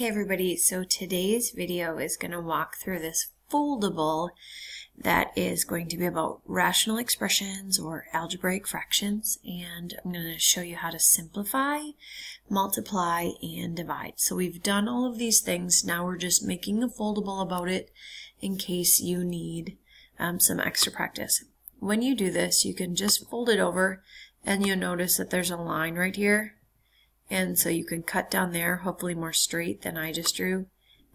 Hey everybody, so today's video is going to walk through this foldable that is going to be about rational expressions or algebraic fractions and I'm going to show you how to simplify, multiply, and divide. So we've done all of these things, now we're just making a foldable about it in case you need um, some extra practice. When you do this you can just fold it over and you'll notice that there's a line right here and so you can cut down there, hopefully more straight than I just drew.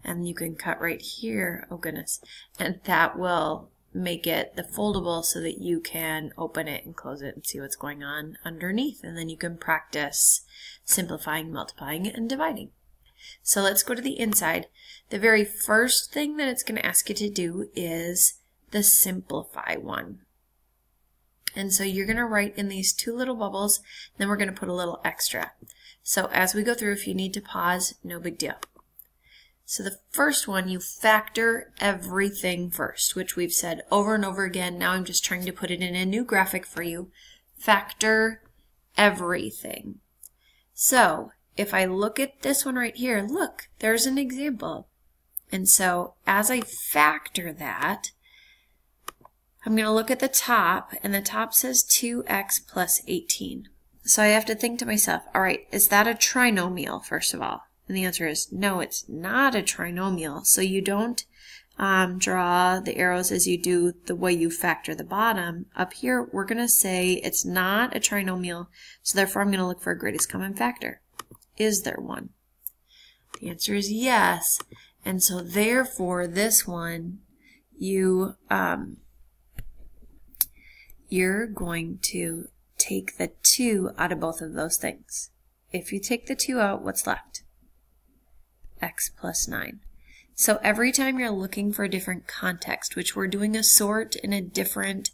And you can cut right here, oh goodness. And that will make it the foldable so that you can open it and close it and see what's going on underneath. And then you can practice simplifying, multiplying, and dividing. So let's go to the inside. The very first thing that it's going to ask you to do is the simplify one. And so you're going to write in these two little bubbles, then we're going to put a little extra. So as we go through, if you need to pause, no big deal. So the first one, you factor everything first, which we've said over and over again. Now I'm just trying to put it in a new graphic for you. Factor everything. So if I look at this one right here, look, there's an example. And so as I factor that, I'm going to look at the top, and the top says 2x plus 18. So I have to think to myself, all right, is that a trinomial, first of all? And the answer is no, it's not a trinomial. So you don't um, draw the arrows as you do the way you factor the bottom. Up here, we're going to say it's not a trinomial, so therefore I'm going to look for a greatest common factor. Is there one? The answer is yes. And so therefore, this one, you, um, you're going to take the 2 out of both of those things. If you take the 2 out, what's left? x plus 9. So every time you're looking for a different context, which we're doing a sort in a different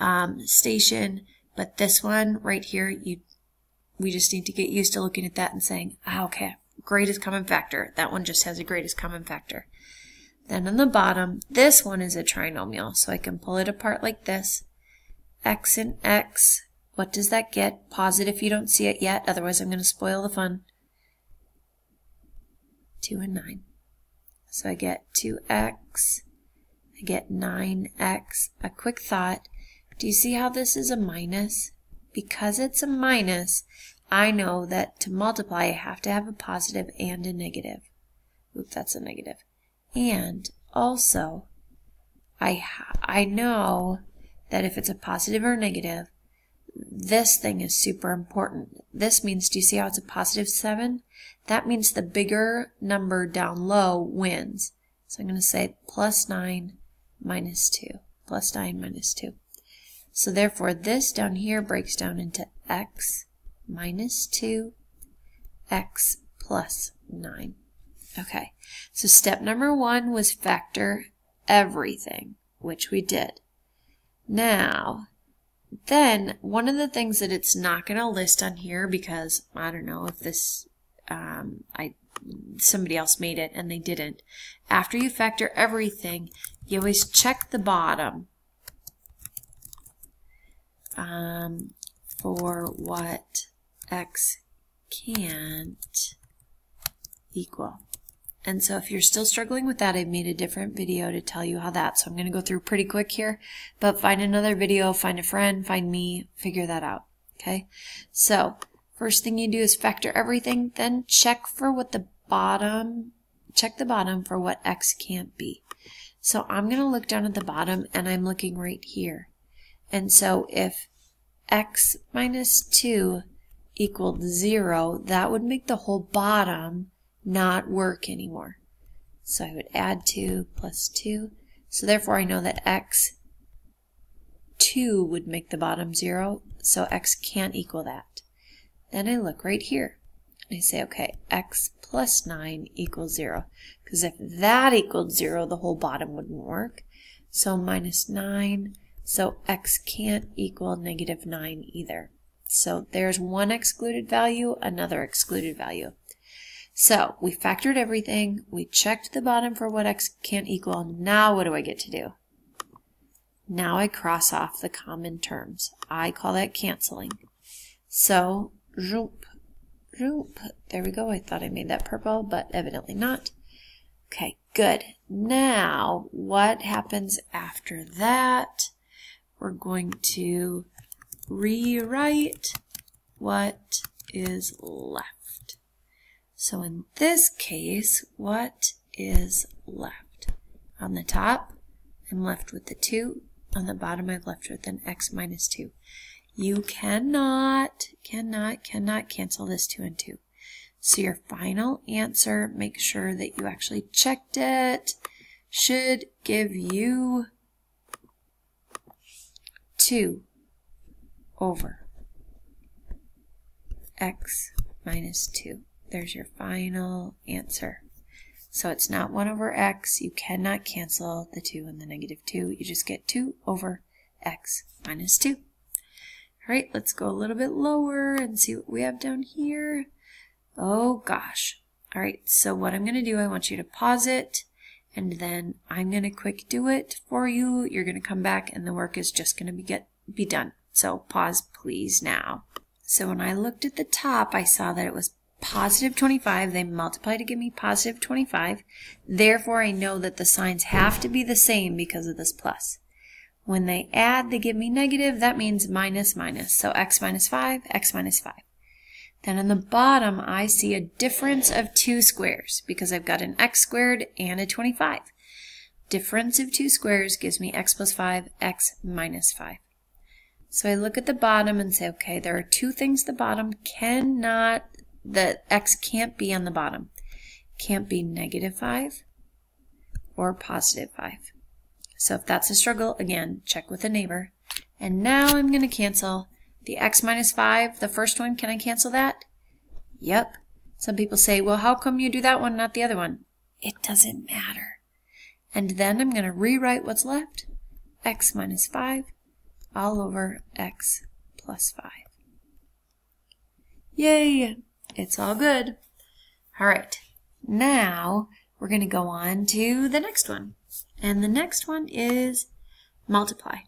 um, station, but this one right here, you we just need to get used to looking at that and saying, ah, okay, greatest common factor. That one just has a greatest common factor. Then on the bottom, this one is a trinomial, so I can pull it apart like this. X and x what does that get? Pause it if you don't see it yet, otherwise I'm going to spoil the fun. 2 and 9. So I get 2x, I get 9x. A quick thought, do you see how this is a minus? Because it's a minus, I know that to multiply I have to have a positive and a negative. Oop, that's a negative. And also, I, I know that if it's a positive or negative, this thing is super important. This means, do you see how it's a positive 7? That means the bigger number down low wins. So I'm going to say plus 9 minus 2. Plus 9 minus 2. So therefore, this down here breaks down into x minus 2, x plus 9. Okay, so step number one was factor everything, which we did. Now, then one of the things that it's not going to list on here because I don't know if this um, I somebody else made it and they didn't. After you factor everything, you always check the bottom um, for what x can't equal. And so if you're still struggling with that, I've made a different video to tell you how that. So I'm going to go through pretty quick here, but find another video, find a friend, find me, figure that out. Okay. So first thing you do is factor everything, then check for what the bottom, check the bottom for what x can't be. So I'm going to look down at the bottom and I'm looking right here. And so if x minus 2 equaled 0, that would make the whole bottom not work anymore. So I would add 2 plus 2. So therefore I know that x 2 would make the bottom 0, so x can't equal that. Then I look right here. I say, okay, x plus 9 equals 0. Because if that equaled 0, the whole bottom wouldn't work. So minus 9, so x can't equal negative 9 either. So there's one excluded value, another excluded value. So we factored everything. We checked the bottom for what x can't equal. Now what do I get to do? Now I cross off the common terms. I call that canceling. So, jump, There we go. I thought I made that purple, but evidently not. Okay, good. Now, what happens after that? We're going to rewrite what is left. So in this case, what is left? On the top, I'm left with the 2. On the bottom, I'm left with an x minus 2. You cannot, cannot, cannot cancel this 2 and 2. So your final answer, make sure that you actually checked it, should give you 2 over x minus 2. There's your final answer. So it's not 1 over x. You cannot cancel the 2 and the negative 2. You just get 2 over x minus 2. All right, let's go a little bit lower and see what we have down here. Oh gosh. All right, so what I'm going to do, I want you to pause it, and then I'm going to quick do it for you. You're going to come back, and the work is just going to be, get, be done. So pause, please, now. So when I looked at the top, I saw that it was positive 25. They multiply to give me positive 25. Therefore, I know that the signs have to be the same because of this plus. When they add, they give me negative. That means minus minus. So x minus 5, x minus 5. Then on the bottom, I see a difference of two squares because I've got an x squared and a 25. Difference of two squares gives me x plus 5, x minus 5. So I look at the bottom and say, okay, there are two things the bottom cannot, the x can't be on the bottom. Can't be negative 5 or positive 5. So if that's a struggle, again, check with a neighbor. And now I'm going to cancel the x minus 5, the first one, can I cancel that? Yep. Some people say, well, how come you do that one, not the other one? It doesn't matter. And then I'm going to rewrite what's left. x minus 5 all over x plus 5. Yay! It's all good. All right. Now we're going to go on to the next one. And the next one is multiply.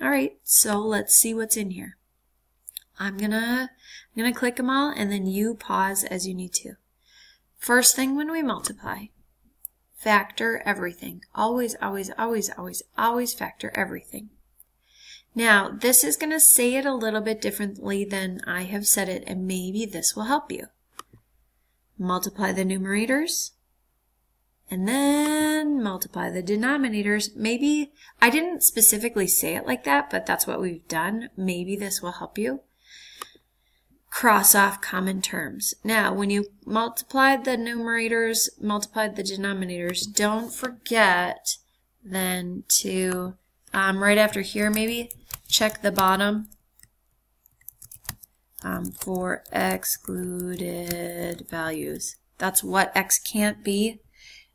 All right, so let's see what's in here. I'm gonna I'm gonna click them all and then you pause as you need to. First thing when we multiply, factor everything. Always, always, always, always, always factor everything. Now, this is going to say it a little bit differently than I have said it, and maybe this will help you. Multiply the numerators, and then multiply the denominators. Maybe, I didn't specifically say it like that, but that's what we've done. Maybe this will help you cross off common terms. Now, when you multiply the numerators, multiply the denominators, don't forget then to, um, right after here maybe, check the bottom um, for excluded values. That's what x can't be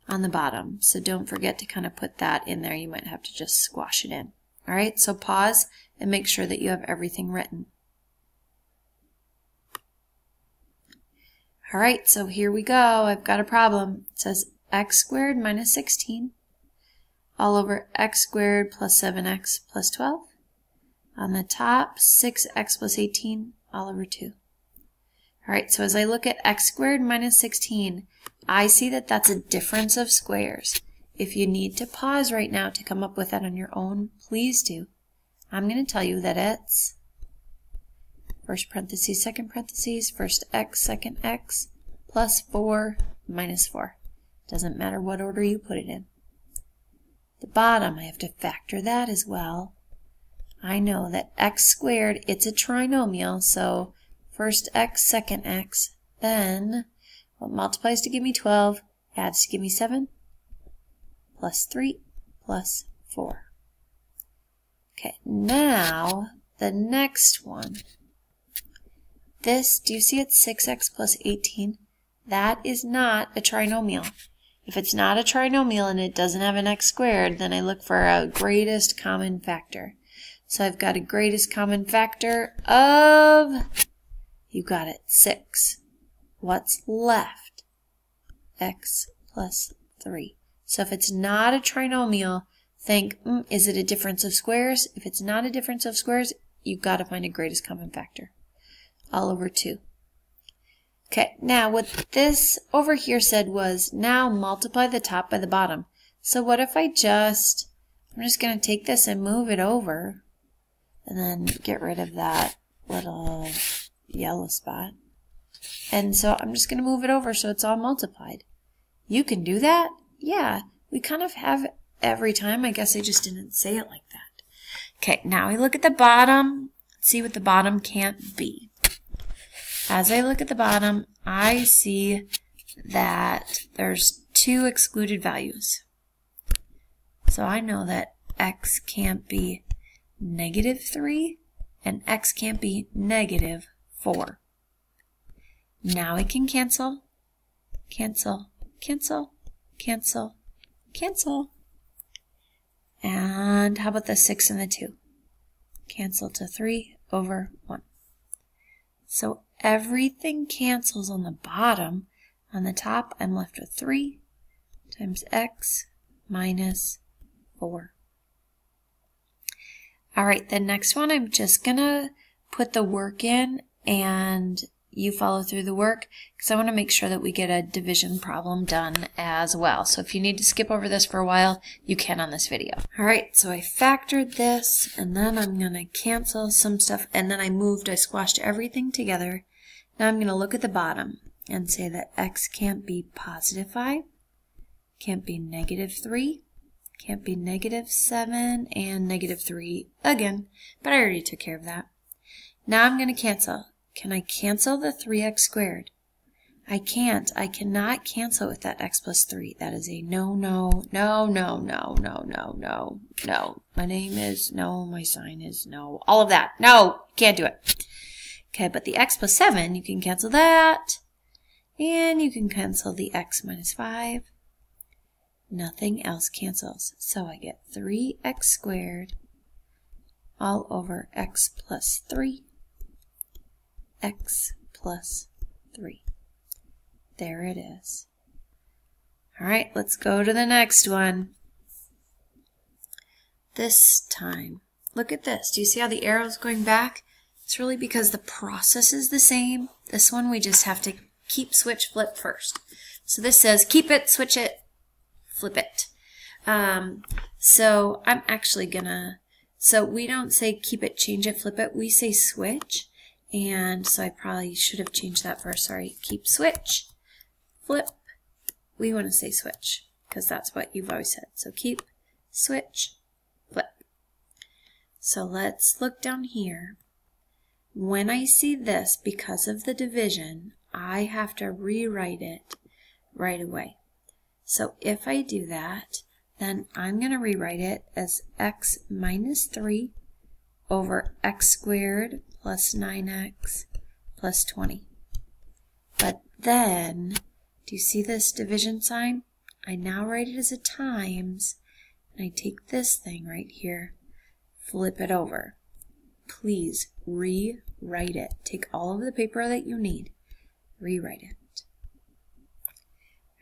on the bottom. So don't forget to kind of put that in there. You might have to just squash it in. All right, so pause and make sure that you have everything written. All right, so here we go. I've got a problem. It says x squared minus 16 all over x squared plus 7x plus 12. On the top, 6x plus 18 all over 2. All right, so as I look at x squared minus 16, I see that that's a difference of squares. If you need to pause right now to come up with that on your own, please do. I'm going to tell you that it's first parentheses, second parentheses, first x, second x, plus 4 minus 4. Doesn't matter what order you put it in. The bottom, I have to factor that as well. I know that x squared, it's a trinomial, so first x, second x, then what multiplies to give me 12 adds to give me 7, plus 3, plus 4. Okay, now the next one this, do you see it's 6x plus 18? That is not a trinomial. If it's not a trinomial and it doesn't have an x squared, then I look for a greatest common factor. So I've got a greatest common factor of, you got it, 6. What's left? x plus 3. So if it's not a trinomial, think, mm, is it a difference of squares? If it's not a difference of squares, you've got to find a greatest common factor all over 2. Okay, now what this over here said was now multiply the top by the bottom. So what if I just, I'm just going to take this and move it over and then get rid of that little yellow spot. And so I'm just going to move it over so it's all multiplied. You can do that? Yeah, we kind of have every time. I guess I just didn't say it like that. Okay, now we look at the bottom. See what the bottom can't be. As I look at the bottom, I see that there's two excluded values. So I know that x can't be negative 3 and x can't be negative 4. Now we can cancel, cancel, cancel, cancel, cancel. And how about the 6 and the 2? Cancel to 3 over 1. So everything cancels on the bottom. On the top, I'm left with 3 times x minus 4. All right, the next one, I'm just to put the work in and you follow through the work because I want to make sure that we get a division problem done as well. So if you need to skip over this for a while, you can on this video. All right, so I factored this and then I'm going to cancel some stuff and then I moved, I squashed everything together. Now I'm going to look at the bottom and say that x can't be positive 5, can't be negative 3, can't be negative 7, and negative 3 again, but I already took care of that. Now I'm going to cancel. Can I cancel the 3x squared? I can't. I cannot cancel with that x plus 3. That is a no, no, no, no, no, no, no, no, no. My name is no, my sign is no. All of that. No, can't do it. Okay, but the x plus 7, you can cancel that. And you can cancel the x minus 5. Nothing else cancels. So I get 3x squared all over x plus 3, x plus 3. There it is. All right, let's go to the next one. This time, look at this. Do you see how the arrow is going back? It's really because the process is the same. This one we just have to keep, switch, flip first. So this says keep it, switch it, flip it. Um, so I'm actually gonna, so we don't say keep it, change it, flip it. We say switch. And so I probably should have changed that first. Sorry. Keep switch, flip. We want to say switch because that's what you've always said. So keep, switch, flip. So let's look down here. When I see this, because of the division, I have to rewrite it right away. So if I do that, then I'm going to rewrite it as x minus 3 over x squared plus 9x plus 20. But then, do you see this division sign? I now write it as a times, and I take this thing right here, flip it over. Please rewrite it. Take all of the paper that you need, rewrite it.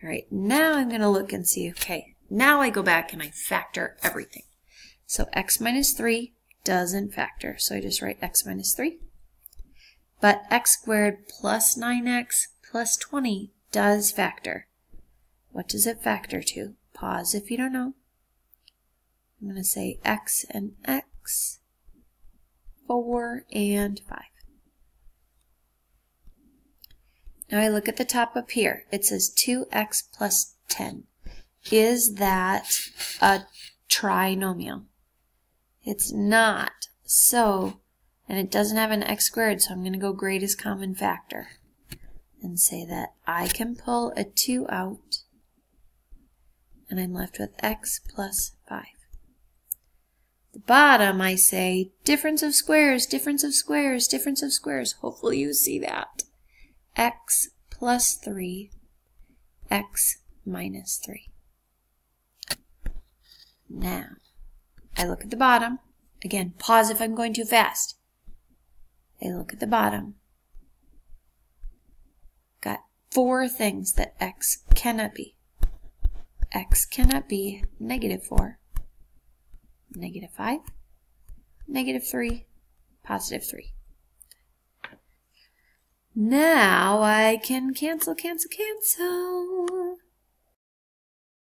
All right, now I'm going to look and see, okay, now I go back and I factor everything. So x minus 3 doesn't factor, so I just write x minus 3. But x squared plus 9x plus 20 does factor. What does it factor to? Pause if you don't know. I'm going to say x and x, 4 and 5. Now I look at the top up here. It says 2x plus 10. Is that a trinomial? It's not. So, and it doesn't have an x squared, so I'm going to go greatest common factor and say that I can pull a 2 out and I'm left with x plus 5. The bottom, I say, difference of squares, difference of squares, difference of squares. Hopefully you see that x plus 3, x minus 3. Now, I look at the bottom. Again, pause if I'm going too fast. I look at the bottom. Got four things that x cannot be. x cannot be negative 4, negative 5, negative 3, positive 3. Now I can cancel, cancel, cancel.